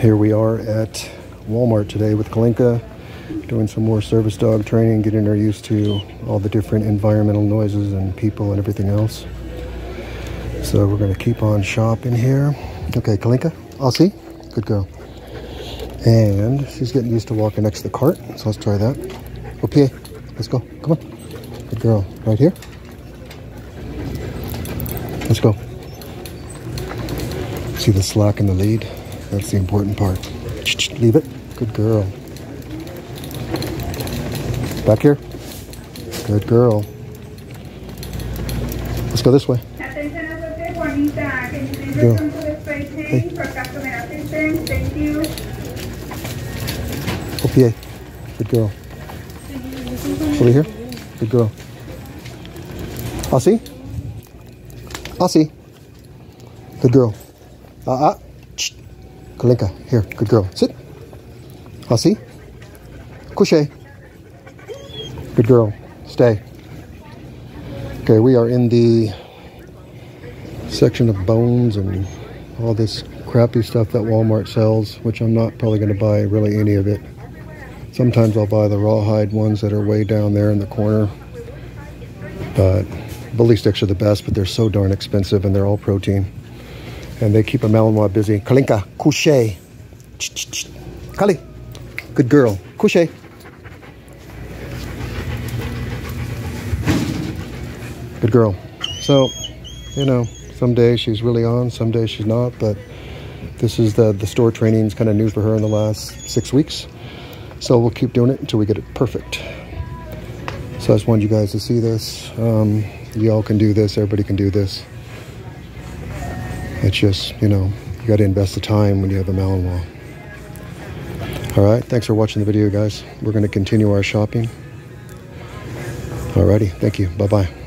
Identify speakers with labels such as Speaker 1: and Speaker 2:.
Speaker 1: Here we are at Walmart today with Kalinka, doing some more service dog training, getting her used to all the different environmental noises and people and everything else. So we're going to keep on shopping here. Okay, Kalinka, I'll see. Good girl. And she's getting used to walking next to the cart, so let's try that. Oh, okay, let's go. Come on. Good girl. Right here. Let's go. See the slack in the lead? That's the important part. Leave it. Good girl. Back here. Good girl. Let's go this way. Go.
Speaker 2: you.
Speaker 1: OPA. Good girl. Over here. Good girl. I'll see. I'll see. Good girl. Uh uh. Shh. Kalinka. Here. Good girl. Sit. I'll see. Couche. Good girl. Stay. Okay, we are in the section of bones and all this crappy stuff that Walmart sells, which I'm not probably going to buy really any of it. Sometimes I'll buy the rawhide ones that are way down there in the corner. But bully sticks are the best, but they're so darn expensive and they're all protein. And they keep a Malinois busy. Kalinka, couche. Kali, good girl. Couche. Good girl. So, you know, some days she's really on, some days she's not, but this is the, the store training's kind of new for her in the last six weeks. So we'll keep doing it until we get it perfect. So I just wanted you guys to see this. Um, y'all can do this. Everybody can do this. It's just, you know, you got to invest the time when you have a Malinois. All right. Thanks for watching the video, guys. We're going to continue our shopping. Alrighty. Thank you. Bye-bye.